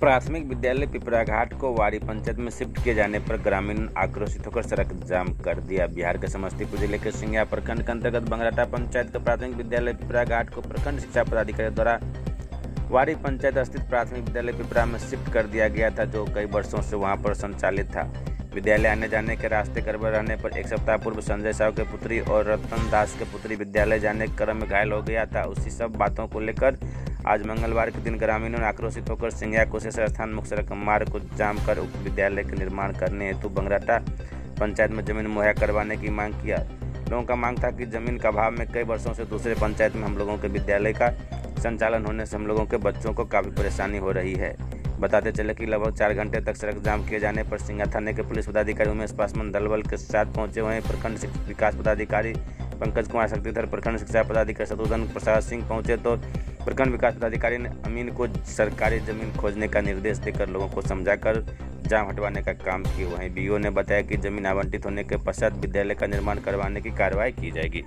प्राथमिक विद्यालय पिपराघाट को वारी पंचायत में शिफ्ट किए जाने पर ग्रामीण आक्रोशित होकर सड़क जाम कर दिया बिहार के समस्तीपुर ज़िले के सिंगिया प्रखंड के अंतर्गत बंगराटा पंचायत के प्राथमिक विद्यालय पिपराघाट को प्रखंड शिक्षा पदाधिकारी द्वारा वारी पंचायत स्थित प्राथमिक विद्यालय पिपरा में शिफ्ट कर दिया गया था, जो कई वर्षों से वहाँ पर संचालित था। विद्यालय आने जाने के रास्ते गड़बड़ रहने पर एक सप्ताह पूर्व संजय साहु के पुत्री और रतन दास के पुत्री विद्यालय जाने के क्रम में घायल हो गया था। उसी सब बातों को लेकर आज मंगलवार के दिन ग्रामीणों ने आक्रोशित होकर सिंघिया कुशेश्वर स्थान मुख्य सड़क मार्ग को जाम कर उप विद्यालय के निर्माण करने हेतु बंगराटा पंचायत में ज़मीन मुहैया करवाने की मांग किया। लोगों का मांग था कि ज़मीन का अभाव में कई वर्षों से दूसरे पंचायत में हम लोगों के विद्यालय का संचालन होने से हम लोगों के बच्चों को काफ़ी परेशानी हो रही है। बताते चले कि लगभग चार घंटे तक सड़क जाम किए जाने पर सिंगा थाने के पुलिस पदाधिकारी उमेश पासवान दलबल के साथ पहुँचे हुए प्रखंड विकास पदाधिकारी पंकज कुमार शक्तिधर, प्रखंड शिक्षा पदाधिकारी शत्रुघ्न प्रसाद सिंह पहुँचे तो प्रखंड विकास पदाधिकारी ने अमीन को सरकारी ज़मीन खोजने का निर्देश देकर लोगों को समझाकर जाम हटवाने का काम किया वहीं बीओ ने बताया कि ज़मीन आवंटित होने के पश्चात विद्यालय का निर्माण करवाने की कार्रवाई की जाएगी।